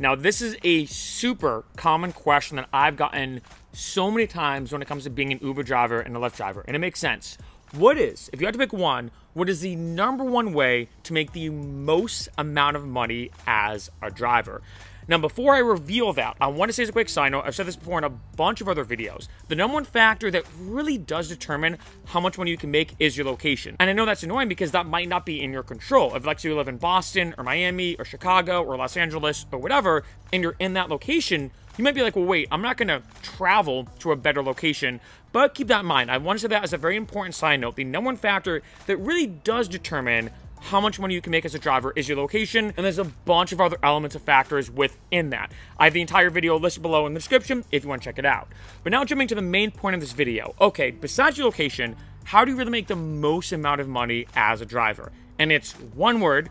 Now, this is a super common question that I've gotten so many times when it comes to being an Uber driver and a Lyft driver, and it makes sense. What is, if you had to pick one, what is the number one way to make the most amount of money as a driver? Now, before I reveal that, I want to say as a quick side note, I've said this before in a bunch of other videos. The number one factor that really does determine how much money you can make is your location. And I know that's annoying because that might not be in your control. If, like, you live in Boston or Miami or Chicago or Los Angeles or whatever, and you're in that location, you might be like, well, wait, I'm not going to travel to a better location. But keep that in mind. I want to say that as a very important side note. The number one factor that really does determine how much money you can make as a driver is your location, and there's a bunch of other elements of factors within that. I have the entire video listed below in the description if you want to check it out. But now jumping to the main point of this video. Okay, besides your location, how do you really make the most amount of money as a driver? And it's one word,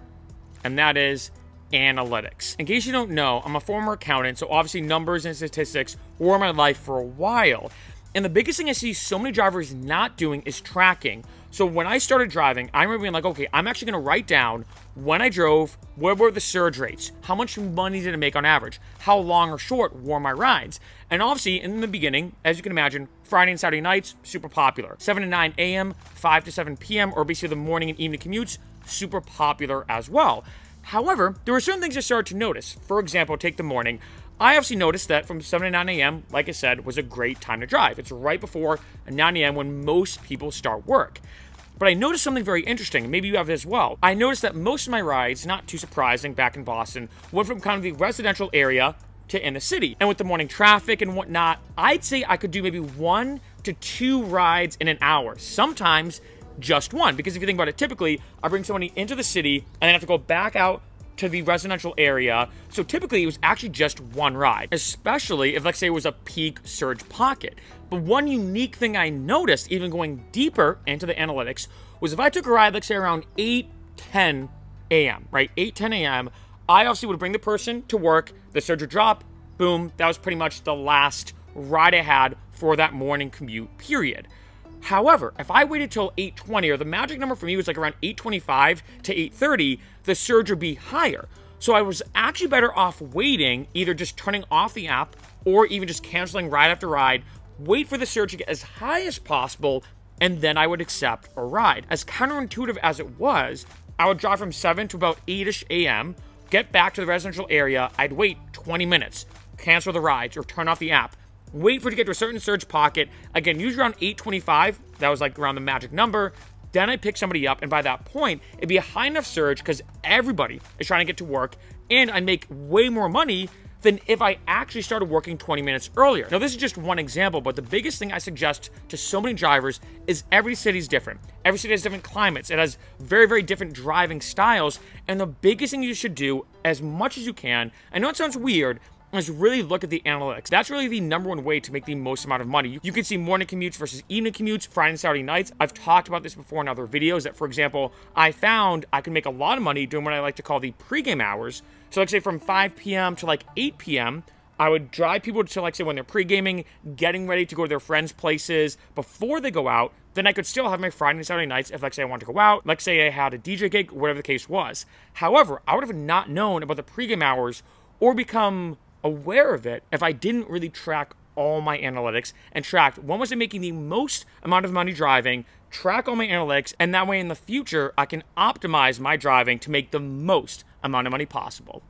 and that is analytics. In case you don't know, I'm a former accountant, so obviously numbers and statistics were my life for a while. And the biggest thing I see so many drivers not doing is tracking. So when I started driving, I remember being like, okay, I'm actually going to write down when I drove, what were the surge rates? How much money did it make on average? How long or short were my rides? And obviously, in the beginning, as you can imagine, Friday and Saturday nights, super popular. 7 to 9 a.m., 5 to 7 p.m., or basically the morning and evening commutes, super popular as well. However, there were certain things I started to notice. For example, take the morning. I obviously noticed that from 7 to 9 a.m., like I said, was a great time to drive. It's right before 9 a.m. when most people start work. But I noticed something very interesting, maybe you have it as well. I noticed that most of my rides, not too surprising back in Boston, went from kind of the residential area to in the city. And with the morning traffic and whatnot, I'd say I could do maybe one to two rides in an hour. Sometimes just one. Because if you think about it, typically I bring somebody into the city and then have to go back out to the residential area. So typically it was actually just one ride, especially if, let's say, it was a peak surge pocket. But one unique thing I noticed, even going deeper into the analytics, was if I took a ride, let's say around 8, 10 a.m., right? 8, 10 a.m., I obviously would bring the person to work, the surge would drop, boom, that was pretty much the last ride I had for that morning commute period. However, if I waited till 820, or the magic number for me was like around 825 to 830, the surge would be higher. So I was actually better off waiting, either just turning off the app or even just canceling ride after ride, wait for the surge to get as high as possible, and then I would accept a ride. As counterintuitive as it was, I would drive from 7 to about 8ish a.m., get back to the residential area, I'd wait 20 minutes, cancel the rides, or turn off the app, wait for it to get to a certain surge pocket. Again, usually around 825. That was like around the magic number. Then I pick somebody up, and by that point, it'd be a high enough surge because everybody is trying to get to work, and I make way more money than if I actually started working 20 minutes earlier. Now, this is just one example, but the biggest thing I suggest to so many drivers is every city is different. Every city has different climates. It has very, very different driving styles. And the biggest thing you should do, as much as you can, I know it sounds weird, is really look at the analytics. That's really the number one way to make the most amount of money. You can see morning commutes versus evening commutes, Friday and Saturday nights. I've talked about this before in other videos that, for example, I found I can make a lot of money doing what I like to call the pregame hours. So like say from 5 p.m. to like 8 p.m., I would drive people to like say when they're pre-gaming, getting ready to go to their friends' places before they go out. Then I could still have my Friday and Saturday nights if like say I wanted to go out, like say I had a DJ gig, whatever the case was. However, I would have not known about the pre-game hours or become aware of it if I didn't really track all my analytics and tracked when was I making the most amount of money driving, track all my analytics, and that way in the future I can optimize my driving to make the most amount of money possible.